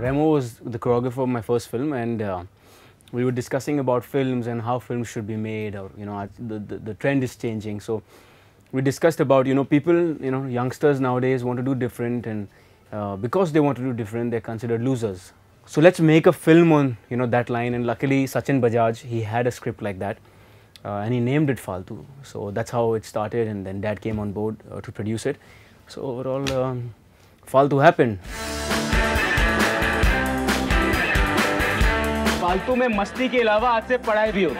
Remo was the choreographer of my first film, and uh, we were discussing about films and how films should be made, or you know, the, the, the trend is changing. So we discussed about you know people, you know, youngsters nowadays want to do different, and uh, because they want to do different, they're considered losers. So let's make a film on you know that line. And luckily, Sachin Bajaj he had a script like that, uh, and he named it Faltu. So that's how it started, and then Dad came on board uh, to produce it. So overall, um, Faltu happened. फालतू में मस्ती के अलावा आज से पढ़ाई भी हो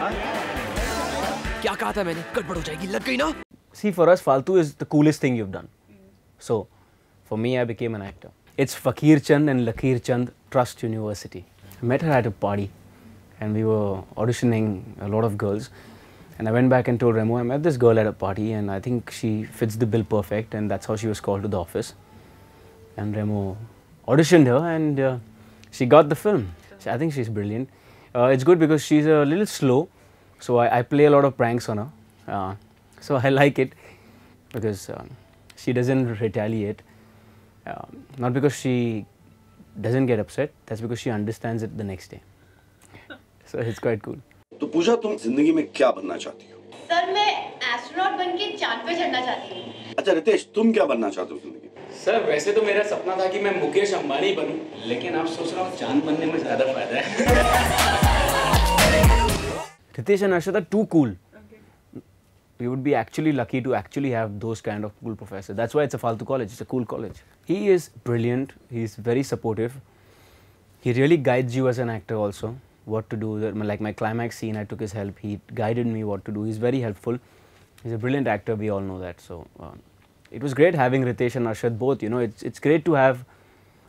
क्या कहा था मैंने गड़बड़ हो जाएगी लग गई ना See, for us, Faltu is the coolest thing you've done. So, for me, I became an actor. It's Fakir Chand and Lakir Chand Trust University. I met her at a party, and we were auditioning a lot of girls. And I went back and told Remo, I met this girl at a party, and I think she fits the bill perfect, and that's how she was called to the office. And Remo auditioned her, and uh, she got the film. So I think she's brilliant. Uh, it's good because she's a little slow, so I, I play a lot of pranks on her. Uh, so I like it because um, she doesn't retaliate. Um, not because she doesn't get upset, that's because she understands it the next day. So it's quite cool. तो पूजा तुम ज़िंदगी में क्या बनना चाहती हो sir मैं astronaut बन के चाँद पे चढ़ना चाहती हूँ अच्छा रितेश तुम क्या बनना चाहते हो ज़िंदगी सर वैसे तो मेरा सपना था कि मैं मुकेश अंबानी बनूं लेकिन आप सोच रहा हूँ चाँद बनने में ज़्यादा फ़ायदा है and Arshad are too cool. We would be actually lucky to actually have those kind of cool professors. That's why it's a Faltu college. It's a cool college. He is brilliant. He's very supportive. He really guides you as an actor also what to do. Like my climax scene, I took his help. He guided me what to do. He's very helpful. He's a brilliant actor. We all know that. So um, it was great having Ritesh and Arshad both. You know, it's it's great to have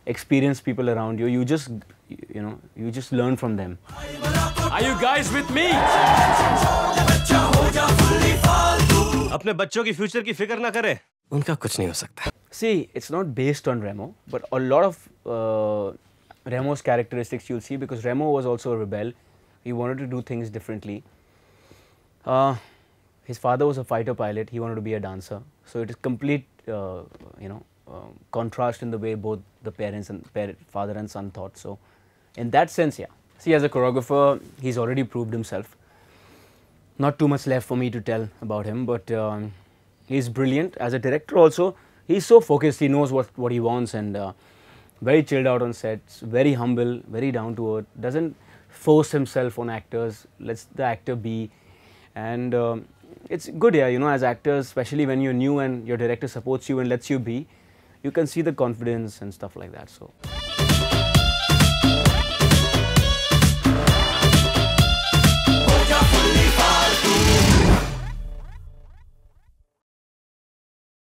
experienced people around you. You just you know you just learn from them. Are you guys with me? अपने बच्चों की future की फिक्र ना करे उनका कुछ नहीं हो सकता See, it's not based on Remo, but a lot of uh, Remo's characteristics you'll see because Remo was also a rebel. He wanted to do things differently. Uh, his father was a fighter pilot. He wanted to be a dancer. So it is complete, uh, you know, uh, contrast in the way both the parents and parent, father and son thought. So, in that sense, yeah. See, as a choreographer, he's already proved himself. Not too much left for me to tell about him, but um, he's brilliant. As a director, also, he's so focused. He knows what what he wants and uh, very chilled out on sets. Very humble, very down to earth. Doesn't force himself on actors. Lets the actor be, and um, it's good. Yeah, you know, as actors, especially when you're new and your director supports you and lets you be, you can see the confidence and stuff like that. So.